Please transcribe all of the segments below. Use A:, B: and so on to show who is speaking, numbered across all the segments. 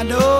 A: I know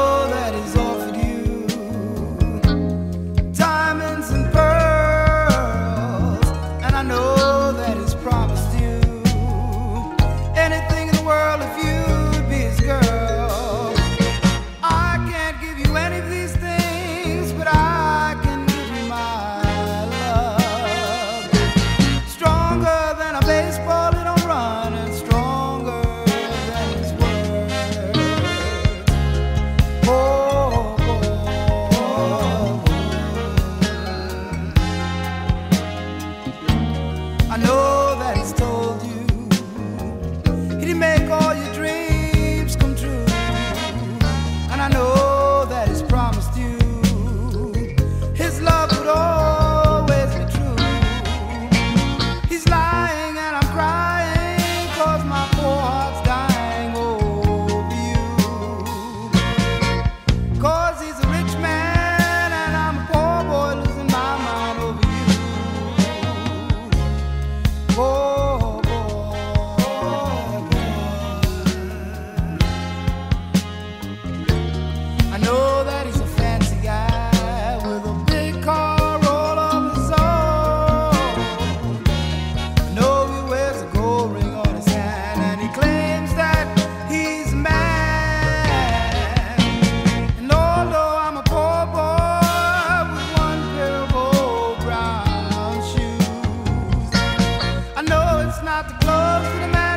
A: It's not the clothes the man.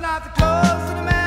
A: not the clothes of the man.